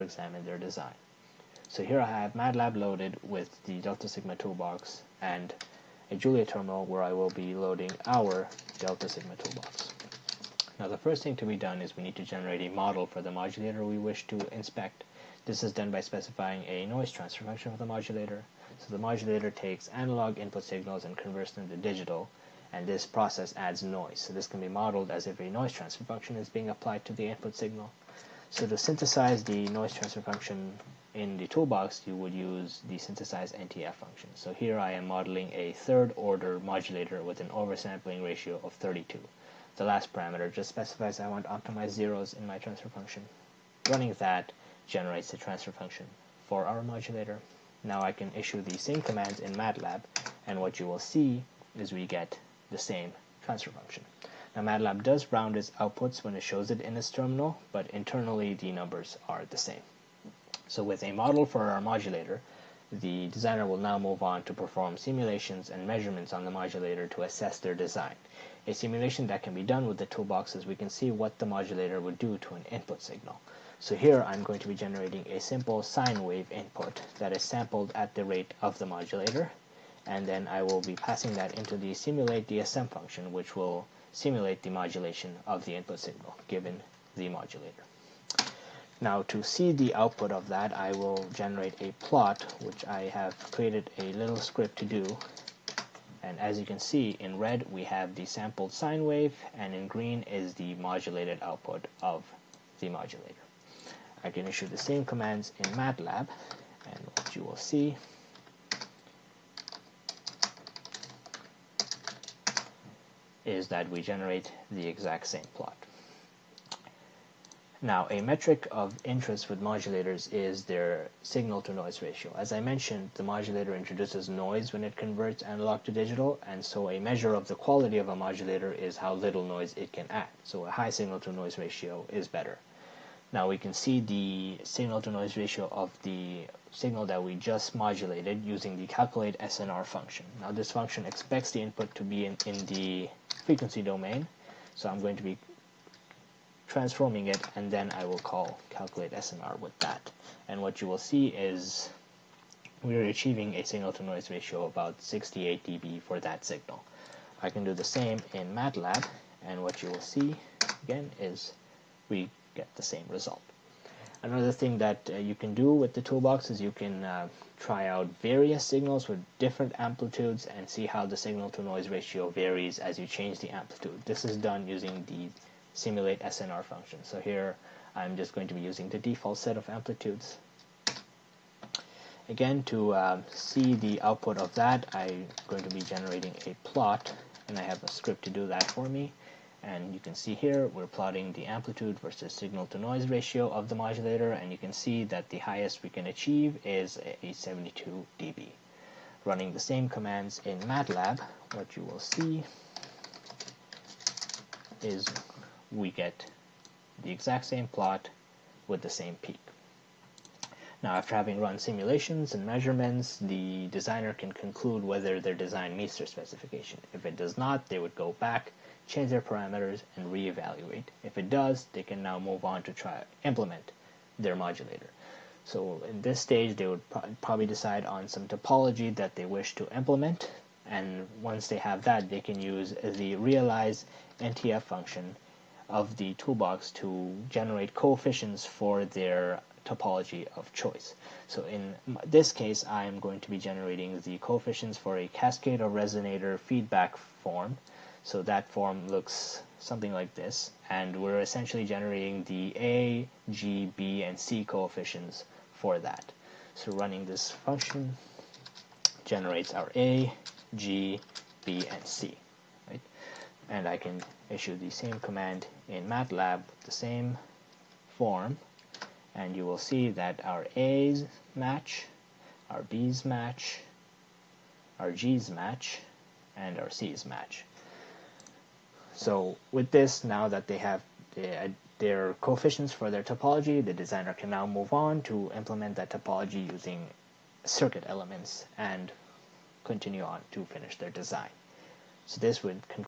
examine their design. So here I have MATLAB loaded with the Delta Sigma toolbox and a Julia terminal where I will be loading our Delta Sigma toolbox. Now the first thing to be done is we need to generate a model for the modulator we wish to inspect. This is done by specifying a noise transfer function for the modulator. So the modulator takes analog input signals and converts them to digital and this process adds noise. So this can be modeled as if a noise transfer function is being applied to the input signal. So to synthesize the noise transfer function in the toolbox, you would use the synthesize NTF function. So here I am modeling a third order modulator with an oversampling ratio of 32. The last parameter just specifies I want optimized zeros in my transfer function. Running that generates the transfer function for our modulator. Now I can issue the same commands in MATLAB, and what you will see is we get the same transfer function. Now MATLAB does round its outputs when it shows it in its terminal, but internally the numbers are the same. So with a model for our modulator, the designer will now move on to perform simulations and measurements on the modulator to assess their design. A simulation that can be done with the toolbox is we can see what the modulator would do to an input signal. So here I'm going to be generating a simple sine wave input that is sampled at the rate of the modulator and then I will be passing that into the simulate DSM function which will simulate the modulation of the input signal given the modulator. Now to see the output of that I will generate a plot which I have created a little script to do and as you can see in red we have the sampled sine wave and in green is the modulated output of the modulator. I can issue the same commands in MATLAB and what you will see is that we generate the exact same plot. Now, a metric of interest with modulators is their signal to noise ratio. As I mentioned, the modulator introduces noise when it converts analog to digital, and so a measure of the quality of a modulator is how little noise it can add. So a high signal to noise ratio is better. Now we can see the signal to noise ratio of the signal that we just modulated using the calculate SNR function. Now this function expects the input to be in, in the frequency domain, so I'm going to be transforming it and then I will call calculate SNR with that. And what you will see is we're achieving a signal to noise ratio of about 68 dB for that signal. I can do the same in MATLAB and what you will see again is we get the same result. Another thing that uh, you can do with the toolbox is you can uh, try out various signals with different amplitudes and see how the signal to noise ratio varies as you change the amplitude. This is done using the simulate SNR function. So here I'm just going to be using the default set of amplitudes. Again, to uh, see the output of that, I'm going to be generating a plot, and I have a script to do that for me and you can see here we're plotting the amplitude versus signal to noise ratio of the modulator and you can see that the highest we can achieve is a 72 dB. Running the same commands in MATLAB what you will see is we get the exact same plot with the same peak. Now after having run simulations and measurements, the designer can conclude whether their design meets their specification. If it does not, they would go back change their parameters, and reevaluate. If it does, they can now move on to try implement their modulator. So in this stage, they would pro probably decide on some topology that they wish to implement, and once they have that, they can use the realize NTF function of the toolbox to generate coefficients for their topology of choice. So in this case, I am going to be generating the coefficients for a cascade of resonator feedback form so that form looks something like this. And we're essentially generating the A, G, B, and C coefficients for that. So running this function generates our A, G, B, and C. Right? And I can issue the same command in MATLAB with the same form. And you will see that our A's match, our B's match, our G's match, and our C's match. So with this, now that they have uh, their coefficients for their topology, the designer can now move on to implement that topology using circuit elements and continue on to finish their design. So this would conclude